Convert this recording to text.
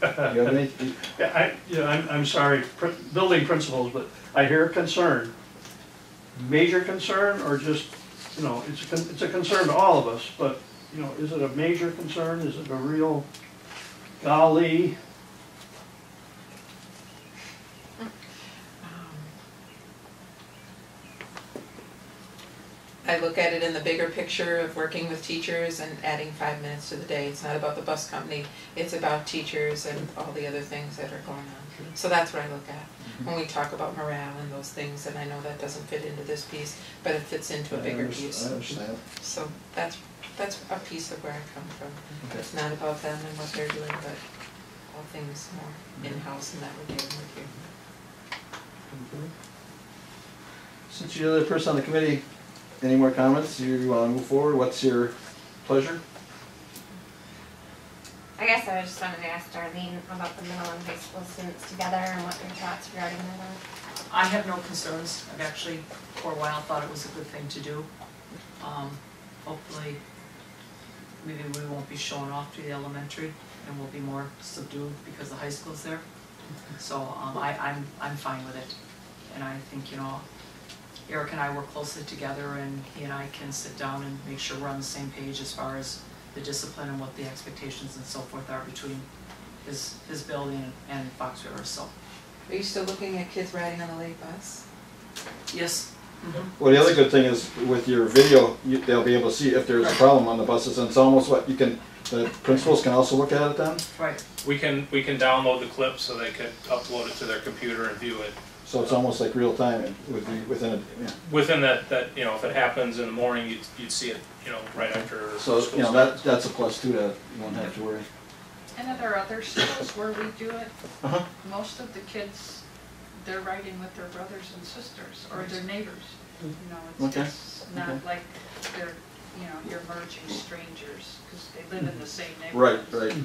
You have any, Yeah, I, yeah, I'm, I'm sorry, pr- building principals, but I hear concern. Major concern or just, you know, it's a, con- it's a concern to all of us, but, you know, is it a major concern? Is it a real golly? I look at it in the bigger picture of working with teachers and adding five minutes to the day. It's not about the bus company, it's about teachers and all the other things that are going on. So that's what I look at mm-hmm. when we talk about morale and those things, and I know that doesn't fit into this piece, but it fits into a bigger understand- piece. I understand. So that's, that's a piece of where I come from. It's not about them and what they're doing, but all things more mm-hmm. in-house and that we're dealing with here. Since you're the other person on the committee, any more comments? You want to move forward? What's your pleasure? I guess I just wanted to ask Darlene about the middle and high school students together and what your thoughts regarding that I have no concerns. I've actually, for a while, thought it was a good thing to do. Um, hopefully, maybe we won't be showing off to the elementary and we'll be more subdued because the high school's there. So, um, I, I'm, I'm fine with it. And I think, you know, Eric and I work closely together and he and I can sit down and make sure we're on the same page as far as the discipline and what the expectations and so forth are between his, his building and Fox River, so, Are you still looking at kids riding on the late bus? yes. Mm-hmm. Well, the other good thing is with your video, you, they'll be able to see if there's a problem on the buses, and it's almost what you can, the principals can also look at it then? Right. We can, we can download the clip so they could upload it to their computer and view it. So it's almost like real time, it would be within, a yeah. Within that, that, you know, if it happens in the morning, you'd, you'd see it, you know, right after So, school you know, that, starts. that's a plus too, that you won't have to worry. And are there other schools where we do it? Uh-huh. Most of the kids, they're riding with their brothers and sisters or their neighbors. You know, it's Okay, just not okay. like they're, you know, you're merging strangers because they live in the same neighborhood. Right, right.